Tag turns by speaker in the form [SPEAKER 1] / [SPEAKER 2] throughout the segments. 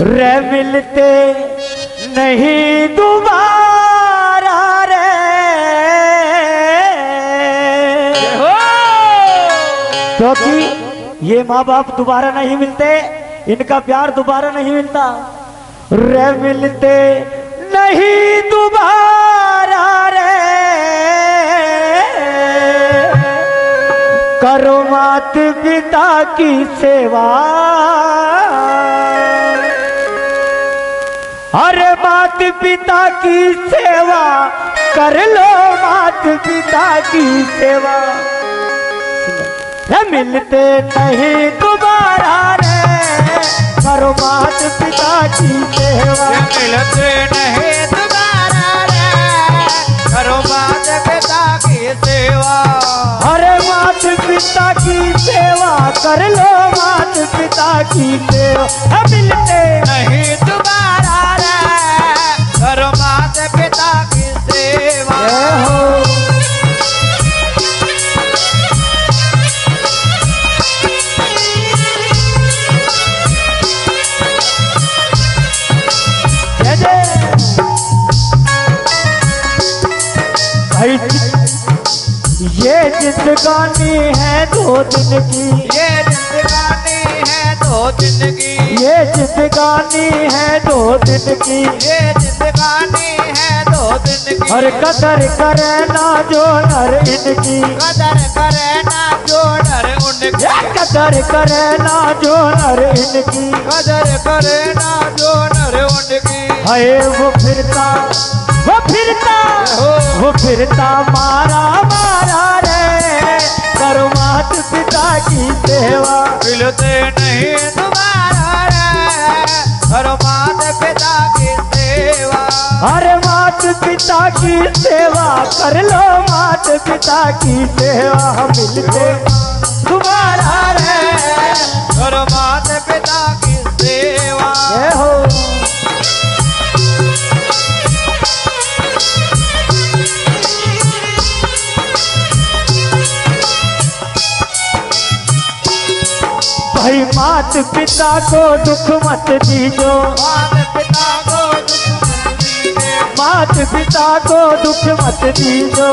[SPEAKER 1] रे मिलते नहीं दोबारा रे। क्योंकि ये माँ बाप दोबारा नहीं मिलते इनका प्यार दोबारा नहीं मिलता। रे मिलते नहीं दोबारा रे। करो मात पिता की सेवा। अरे मात पिता की सेवा, कर लो मात पिता की सेवा। मिलते नहीं दोबारा रे, करो मात पिता की सेवा।
[SPEAKER 2] मिलते नहीं सेवा।
[SPEAKER 1] अरे मात पिता की सेवा कर लो मात पिता की सेवा। मिलते
[SPEAKER 2] नहीं दोबारा रे करो मात पिता की सेवा।
[SPEAKER 1] हो। जिंदगानी है दो दिन की
[SPEAKER 2] ये जिंदगानी है दो दिन की
[SPEAKER 1] ये जिंदगानी है दो दिन की
[SPEAKER 2] ये जिंदगानी है दो दिन की
[SPEAKER 1] और कदर करे ना जो नर इनकी।
[SPEAKER 2] कदर करे ना जो डर उनकी।
[SPEAKER 1] कदर करे ना जो नर इनकी।
[SPEAKER 2] कदर करे ना जो डर उनकी।
[SPEAKER 1] हाय वो फिरता वो फिरता वो फिरता मारा मारा रे। करो मात पिता की सेवा।
[SPEAKER 2] मिलते नहीं दोबारा रे करो मात पिता की सेवा।
[SPEAKER 1] अरे मात पिता की सेवा कर लो मात पिता की सेवा। मिलते दोबारा रे
[SPEAKER 2] करो मात पिता की सेवा।
[SPEAKER 1] हो मात पिता को दुख मत दीजो।
[SPEAKER 2] मात पिता को दुख मत
[SPEAKER 1] दीजो।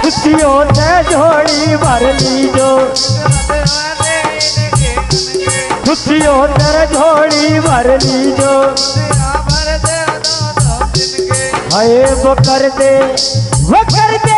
[SPEAKER 1] खुशियों से झोड़ी भर लीजो। खुशियों से झोड़ी भर लीजो। हाय वो कर दे, वो कर दे।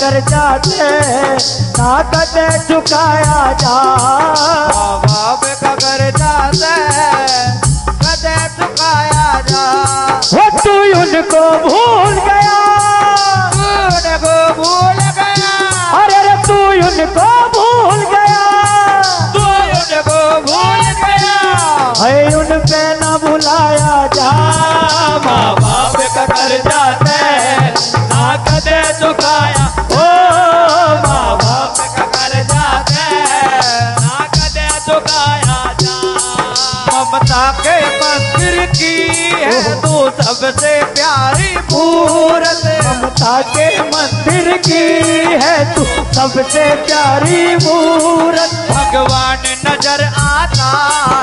[SPEAKER 1] का कर्जा दे ना कदे चुकाया जा वो तू उनको भूल गया।
[SPEAKER 2] भूल गया।
[SPEAKER 1] अरे रे तू उनको भूल गया।
[SPEAKER 2] तुझको भूल गया।
[SPEAKER 1] है उन पे न भुलाया।
[SPEAKER 2] ममता के मंदिर की है तू सबसे प्यारी मूरत।
[SPEAKER 1] ममता के मंदिर की है तू सबसे प्यारी मूरत।
[SPEAKER 2] भगवान नज़र आता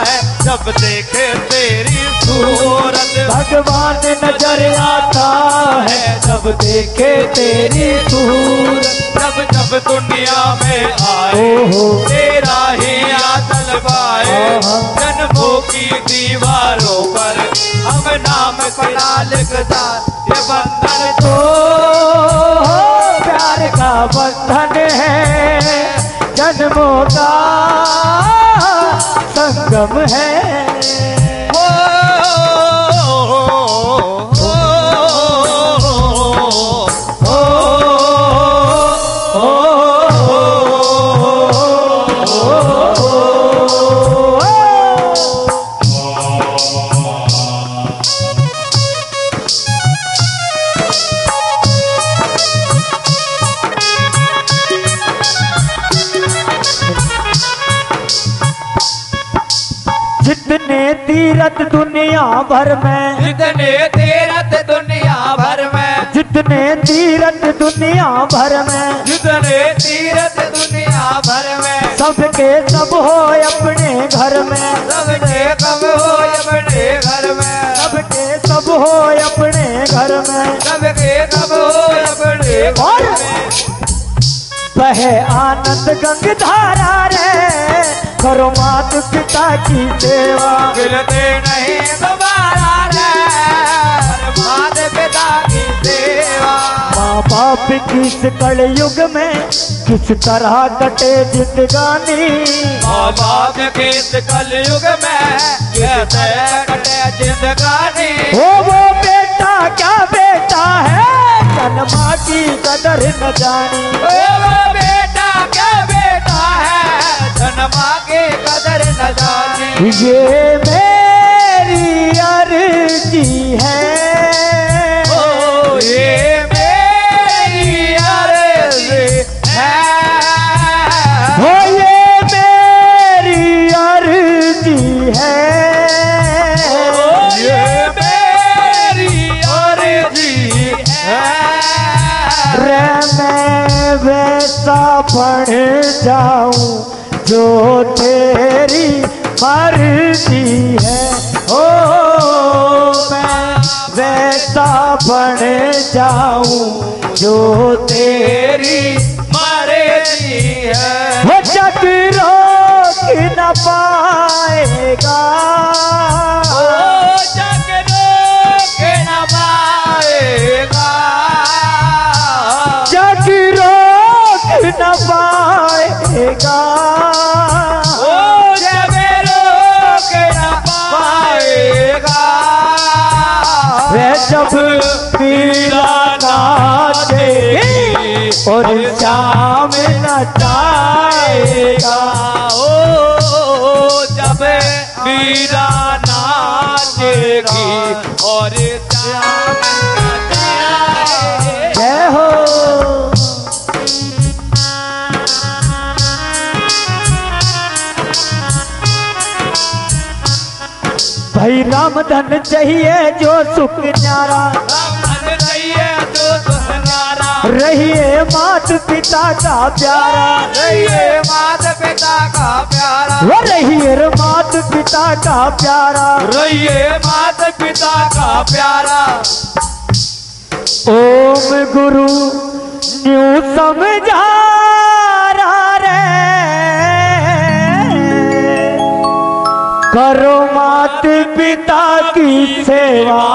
[SPEAKER 2] है जब देखे तेरी सूरत।
[SPEAKER 1] भगवान नज़र आता है जब देखे तेरी सूरत।
[SPEAKER 2] जब जब दुनिया में आए तेरा ही आदल पाए
[SPEAKER 1] आहा।
[SPEAKER 2] जन्मों की दीवारों पर हम नाम पड़ा लिखता ये बंधन
[SPEAKER 1] तो प्यार का बंधन है जन्मों का संगम है। जितने तीरथ दुनिया भर में
[SPEAKER 2] जितने तीरथ दुनिया भर में
[SPEAKER 1] जितने तीरथ दुनिया भर में
[SPEAKER 2] जितने तीरथ दुनिया भर में
[SPEAKER 1] सबके सब हो अपने घर में
[SPEAKER 2] सबके कब हो अपने घर में
[SPEAKER 1] सबके सब हो अपने घर में।
[SPEAKER 2] सबके कब हो अपने घर में।
[SPEAKER 1] बहे आनंद गंग धारा रे करो मात पिता की सेवा
[SPEAKER 2] गिरते नहीं दोबारा रे। मात पिता की सेवा
[SPEAKER 1] माँ बाप किस इस कल युग में किस तरह कटे जिंदगानी
[SPEAKER 2] माँ बाप किस कलयुग में कैसे कटे जिंदगानी
[SPEAKER 1] हो वो बेटा क्या बेटा है? जन्मा की कदर न जानी।
[SPEAKER 2] के कदर न जानी।
[SPEAKER 1] ये मेरी अर्जी है।
[SPEAKER 2] ओ ये मेरी अर्जी है।
[SPEAKER 1] हो ये मेरी अर्जी है।
[SPEAKER 2] ये मेरी अर्जी है।
[SPEAKER 1] रे मैं वैसा बढ़ जाऊँ। जो तेरी मर्ज़ी है। ओ, मैं वैसा बन जाऊँ जो तेरी
[SPEAKER 2] मर्ज़ी है।
[SPEAKER 1] वो जग रोक न पाएगा। जब पीला नाचेगी और शाम नचाएगा
[SPEAKER 2] ओ जब मीरा नाचेगी और
[SPEAKER 1] राम धन चाहिए जो सुख न्यारा
[SPEAKER 2] रहिए
[SPEAKER 1] मात पिता का प्यारा।
[SPEAKER 2] रहिए मात पिता का प्यारा
[SPEAKER 1] रहिए मात पिता का प्यारा
[SPEAKER 2] रहिए मात पिता का प्यारा।
[SPEAKER 1] ओम गुरु, न्यू समझा। सेवा